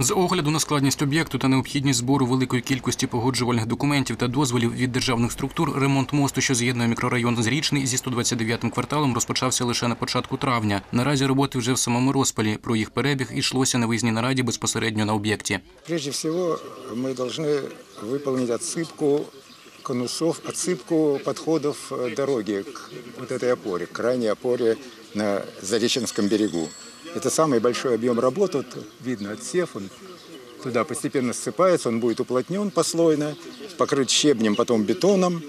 З огляду на складність об'єкту та необхідність збору великої кількості погоджувальних документів та дозволів від державних структур, ремонт мосту, що з'єднує мікрорайон Зрічний зі 129-м кварталом, розпочався лише на початку травня. Наразі роботи вже в самому розпалі. Про їх перебіг йшлося на виїзній нараді безпосередньо на об'єкті. Прежде всего, мы должны выполнить отсыпку конусов, отсыпку подходов э, дороги к вот этой опоре, к крайней опоре на Зареченском берегу. Это самый большой объем работ. Вот видно отсев, он туда постепенно ссыпается, он будет уплотнен послойно, покрыт щебнем, потом бетоном.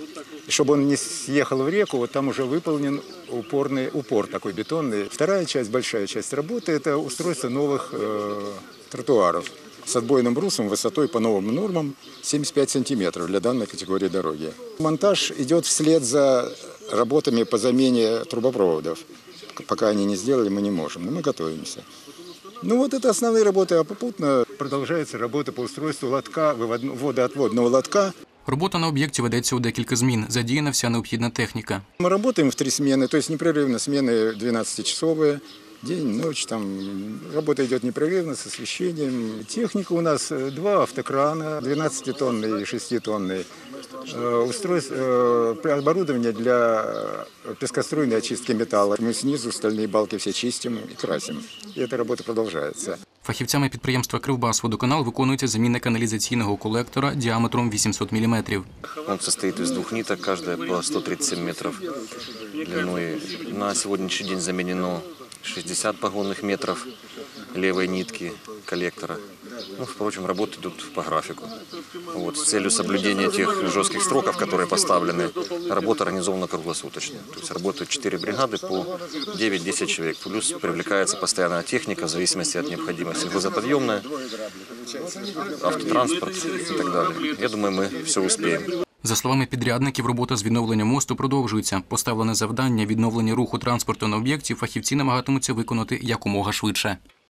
Чтобы он не съехал в реку, вот там уже выполнен упорный упор такой бетонный. Вторая часть, большая часть работы – это устройство новых э, тротуаров с отбойным брусом высотой по новым нормам 75 сантиметров для данной категории дороги. Монтаж идет вслед за работами по замене трубопроводов. Пока они не сделали, мы не можем, но мы готовимся. Ну вот это основные работы, а попутно продолжается работа по устройству лотка, выводно- водоотводного лотка. Робота на об'єкті ведеться у декілька змін. Задіяна вся необхідна техніка. Мы работаем в три смены, то есть непрерывно смены 12-часовые, день, ночь, там работа идет непрерывно с освещением. Техника у нас э, два автокрана, 12-тонный и 6-тонный. Э, Устройство, э, оборудование для э, пескоструйной очистки металла. Мы снизу стальные балки все чистим и красим. И эта работа продолжается. Фахівцями підприємства Кривбасводоканал виконується заміна каналізаційного колектора діаметром 800 мм. Он состоит из двух ниток, каждая по 137 метров длиной. На сегодняшний день заменено 60 погонных метров левой нитки коллектора. Ну, впрочем, работы идут по графику. Вот, с целью соблюдения тех жестких сроков, которые поставлены, работа организована круглосуточно. То есть работают 4 бригады по 9-10 человек. Плюс привлекается постоянная техника в зависимости от необходимости. Грузоподъемная, автотранспорт и так далее. Я думаю, мы все успеем. За словами підрядників, робота з відновлення мосту продовжується. Поставлене завдання відновлення руху транспорту на об'єкті фахівці намагатимуться виконати якомога швидше.